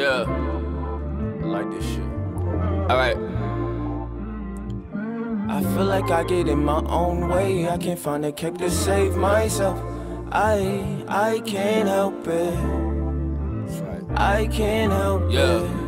Yeah. I like this shit. Alright. I feel like I get in my own way. I can't find a kick to save myself. I I can't help it. I can't help yeah. it.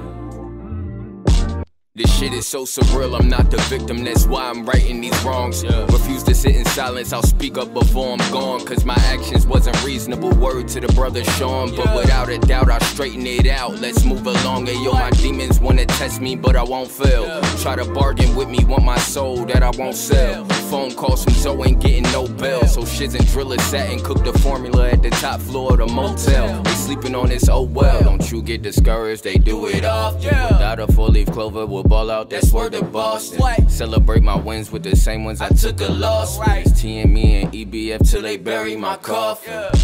This shit is so surreal, I'm not the victim, that's why I'm writing these wrongs. Yeah. Refuse to sit in silence, I'll speak up before I'm gone. Cause my actions wasn't reasonable. Word to the brother Sean, yeah. but without a doubt, I'll straighten it out. Let's move along. and yo, my demons wanna test me, but I won't fail. Yeah. Try to bargain with me, want my soul that I won't sell. Phone calls from Zoe ain't getting no bell. So shiz and drillers sat and cooked the formula at the top floor of the motel. They sleeping on this, oh well. Don't you get discouraged, they do it often. Without a four leaf clover, we'll ball out, that's word to Boston. Celebrate my wins with the same ones I took a loss with. It's T and EBF till they bury my coffin.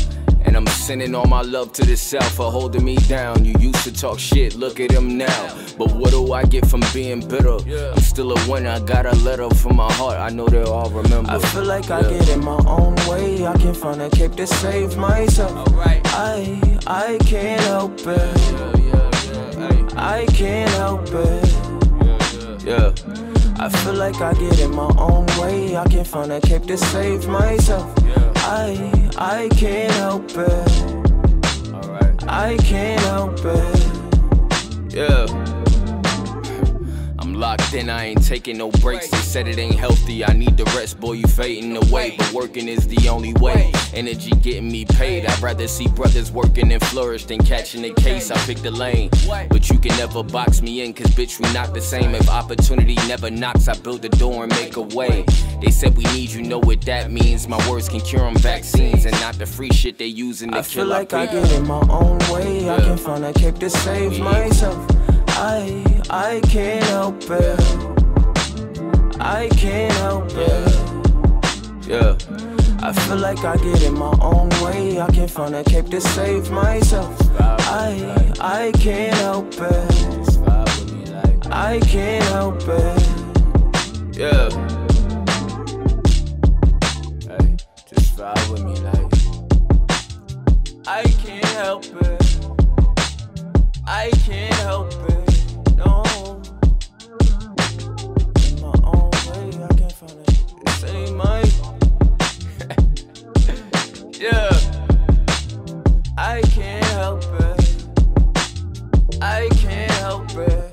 I'm sending all my love to the south for holding me down. You used to talk shit, look at them now. But what do I get from being bitter? I'm still a winner, I got a letter from my heart, I know they'll all remember. I feel like I get in my own way, I can find a cape to save myself. I, I can't help it. I can't help it. Yeah. I feel like I get in my own way. I can't find a cape to save myself. I I can't help it. I can't help it. Yeah locked in, I ain't taking no breaks. They said it ain't healthy, I need the rest, boy, you fading away. But working is the only way. Energy getting me paid. I'd rather see brothers working and flourish than catching a case. I pick the lane. But you can never box me in, cause bitch, we not the same. If opportunity never knocks, I build the door and make a way. They said we need you, know what that means. My words can cure them vaccines and not the free shit they using to I feel like I get in my own way. I can find a cape to save myself. I I can't help it. I can't help it. Yeah. I feel like I get in my own way. I can't find a cape to save myself. I I can't help it. I can't help it. Yeah. Hey, just vibe with me like I can't help it. I can't money, money. yeah, I can't help it. I can't help it.